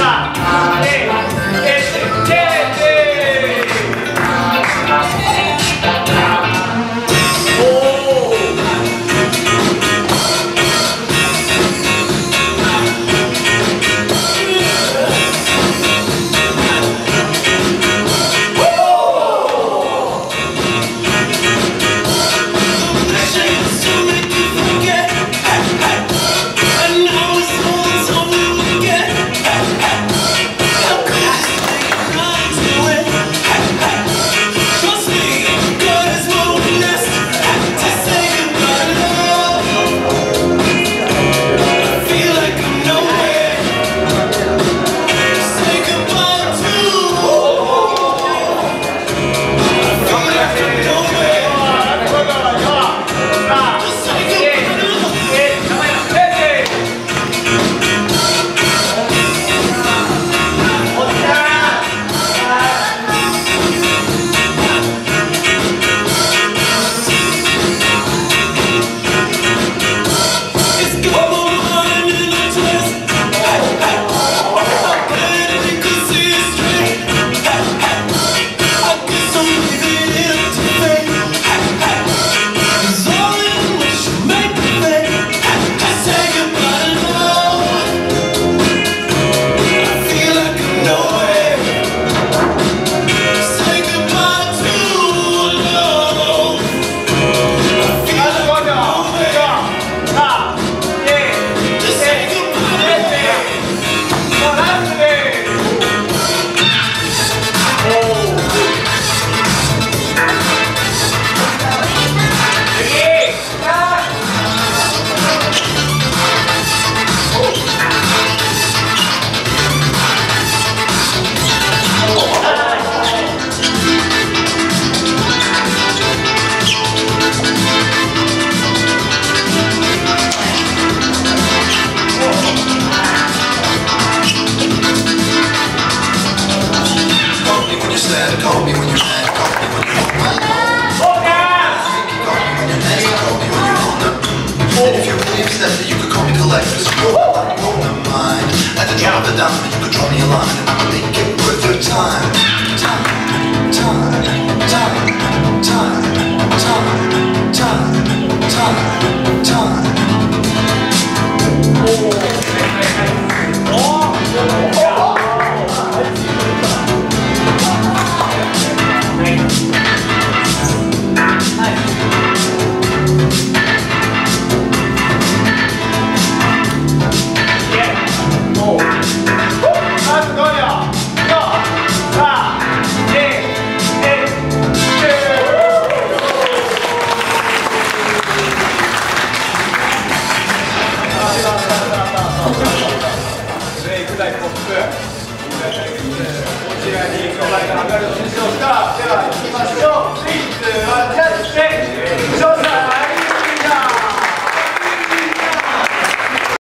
Ale. down, you could draw me a line, and I'll make it worth your time. Deus, tá, peraí.